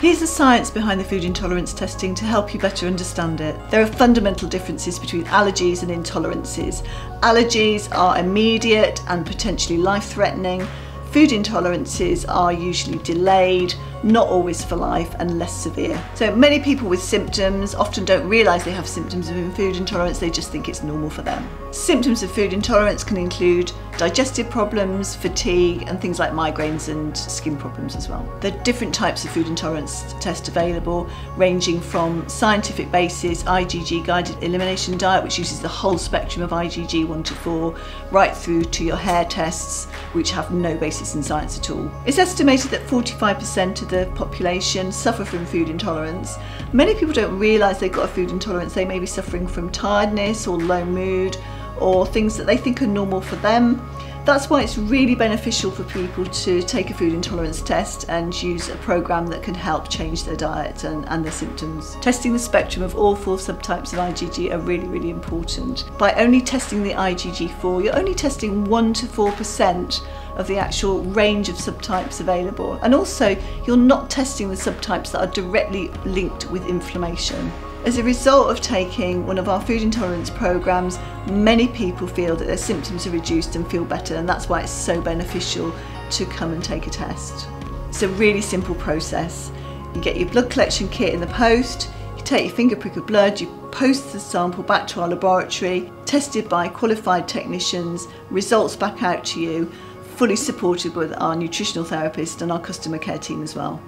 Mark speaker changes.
Speaker 1: Here's the science behind the food intolerance testing to help you better understand it. There are fundamental differences between allergies and intolerances. Allergies are immediate and potentially life-threatening. Food intolerances are usually delayed, not always for life and less severe. So many people with symptoms often don't realise they have symptoms of food intolerance, they just think it's normal for them. Symptoms of food intolerance can include digestive problems, fatigue and things like migraines and skin problems as well. There are different types of food intolerance tests available ranging from scientific basis IgG guided elimination diet which uses the whole spectrum of IgG 1 to 4 right through to your hair tests which have no basis in science at all. It's estimated that 45% of the population suffer from food intolerance. Many people don't realise they've got a food intolerance. They may be suffering from tiredness or low mood or things that they think are normal for them. That's why it's really beneficial for people to take a food intolerance test and use a program that can help change their diet and, and their symptoms. Testing the spectrum of all four subtypes of IgG are really, really important. By only testing the IgG4, you're only testing 1 to 4% of the actual range of subtypes available. And also, you're not testing the subtypes that are directly linked with inflammation. As a result of taking one of our food intolerance programs, many people feel that their symptoms are reduced and feel better, and that's why it's so beneficial to come and take a test. It's a really simple process. You get your blood collection kit in the post, you take your finger prick of blood, you post the sample back to our laboratory, tested by qualified technicians, results back out to you, fully supported with our nutritional therapist and our customer care team as well.